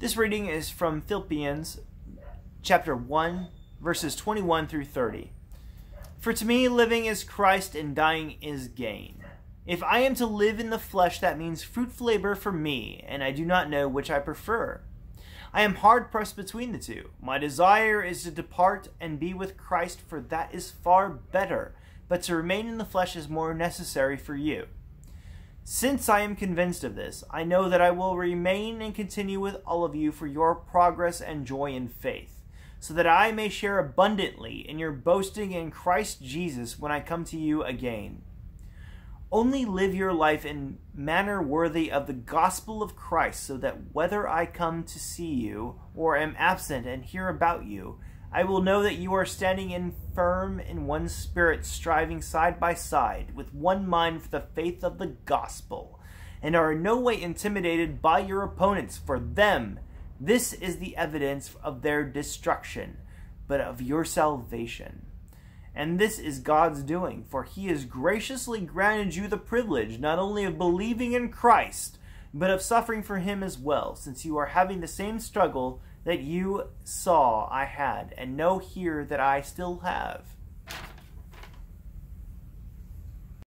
This reading is from Philippians chapter 1, verses 21 through 30. For to me, living is Christ and dying is gain. If I am to live in the flesh, that means fruitful labor for me, and I do not know which I prefer. I am hard pressed between the two. My desire is to depart and be with Christ, for that is far better, but to remain in the flesh is more necessary for you. Since I am convinced of this, I know that I will remain and continue with all of you for your progress and joy in faith, so that I may share abundantly in your boasting in Christ Jesus when I come to you again. Only live your life in manner worthy of the gospel of Christ, so that whether I come to see you or am absent and hear about you, I will know that you are standing in firm in one spirit, striving side by side, with one mind for the faith of the gospel, and are in no way intimidated by your opponents. For them, this is the evidence of their destruction, but of your salvation. And this is God's doing, for he has graciously granted you the privilege not only of believing in Christ, but of suffering for him as well, since you are having the same struggle that you saw I had, and know here that I still have.